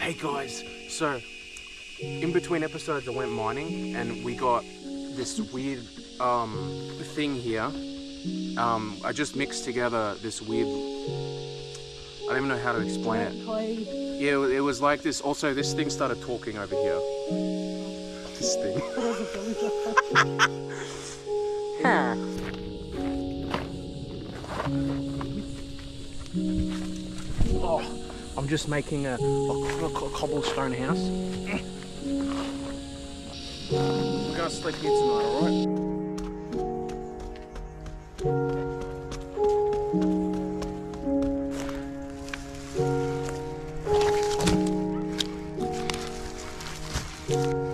Hey guys, so in between episodes I went mining and we got this weird um, thing here. Um, I just mixed together this weird. I don't even know how to explain it. Yeah, it was like this. Also, this thing started talking over here. This thing. Huh. I'm just making a, a, a cobblestone house. We're gonna sleep here tonight, alright?